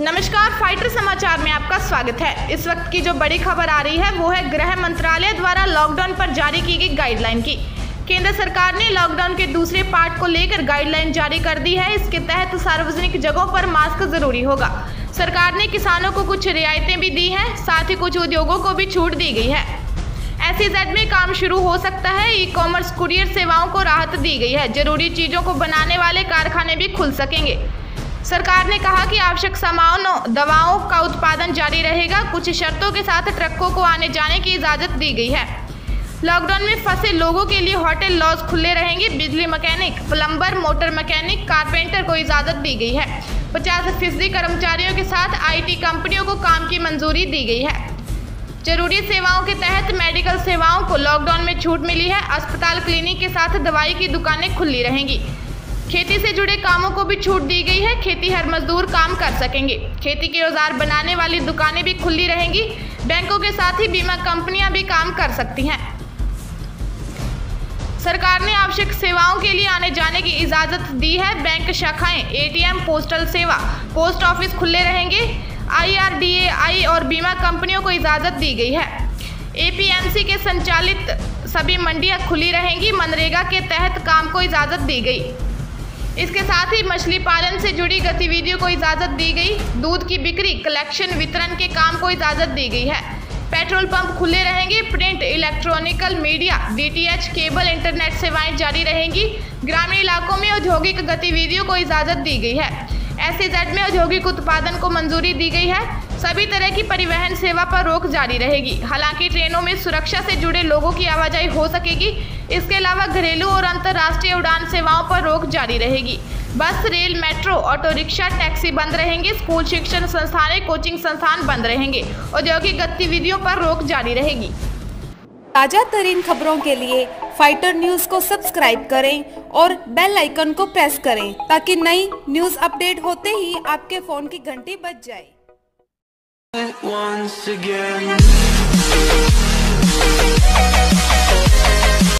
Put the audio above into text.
नमस्कार, फाइटर समाचार में आपका स्वागत है। इस वक्त की जो बड़ी खबर आ रही है, वो है गृह मंत्रालय द्वारा लॉकडाउन पर जारी की गई गाइडलाइन की। केंद्र सरकार ने लॉकडाउन के दूसरे पार्ट को लेकर गाइडलाइन जारी कर दी है। इसके तहत सार्वजनिक जगहों पर मास्क ज़रूरी होगा। सरकार ने किसानों को कुछ रियायतें भी दी हैं, साथ ही कुछ उद्योगों को भी छूट दी गई है। एस में काम शुरू हो सकता है। ई कॉमर्स कुरियर सेवाओं को राहत दी गई है। ज़रूरी चीज़ों को बनाने वाले कारखाने भी खुल सकेंगे। सरकार ने कहा कि आवश्यक सामानों, दवाओं का उत्पादन जारी रहेगा। कुछ शर्तों के साथ ट्रकों को आने जाने की इजाज़त दी गई है। लॉकडाउन में फंसे लोगों के लिए होटल लॉज खुले रहेंगे। बिजली mechanic, plumber, motor mechanic, carpenter को इजाज़त दी गई है। पचास फ़ीसदी कर्मचारियों के साथ आईटी कंपनियों को काम की मंजूरी दी गई है। ज़रूरी सेवाओं के तहत मेडिकल सेवाओं को लॉकडाउन में छूट मिली है। अस्पताल, क्लिनिक के साथ दवाई की दुकानें खुली रहेंगी। खेती से जुड़े कामों को भी छूट दी गई है। खेती हर मजदूर काम कर सकेंगे। खेती के औज़ार बनाने वाली दुकानें भी खुली रहेंगी। बैंकों के साथ ही बीमा कंपनियाँ भी काम कर सकती हैं। सरकार ने आवश्यक सेवाओं के लिए आने जाने की इजाज़त दी है। बैंक शाखाएँ, एटीएम, पोस्टल सेवा, पोस्ट ऑफ़िस खुले रहेंगे। आईआरडीएआई और बीमा कंपनियों को इजाज़त दी गई है। एपीएमसी के संचालित सभी मंडियाँ खुली रहेंगी। मनरेगा के तहत काम को इजाज़त दी गई। इसके साथ ही मछली पालन से जुड़ी गतिविधियों को इजाज़त दी गई। दूध की बिक्री, कलेक्शन, वितरण के काम को इजाज़त दी गई है। पेट्रोल पंप खुले रहेंगे, print, electronical media DTH cable, internet सेवाएँ जारी रहेंगी। ग्रामीण इलाकों में औद्योगिक गतिविधियों को इजाज़त दी गई है। एस में औद्योगिक उत्पादन को मंजूरी दी गई है। सभी तरह की परिवहन सेवा पर रोक जारी रहेगी। हालाँकि ट्रेनों में सुरक्षा से जुड़े लोगों की आवाजाही हो सकेगी। इसके अलावा घरेलू और अंतर्राष्ट्रीय उड़ान सेवाओं पर रोक जारी रहेगी। Bus, rail, metro auto rickshaw taxi बंद रहेंगे। स्कूल, शिक्षण संस्थान, कोचिंग संस्थान बंद रहेंगे। औद्योगिक गतिविधियों पर रोक जारी रहेगी। ताज़ा तरीन खबरों के लिए फाइटर न्यूज़ को सब्सक्राइब करें और बेल आइकन को प्रेस करें ताकि नई न्यूज़ अपडेट होते ही आपके फ़ोन की घंटी बज जाए। Once again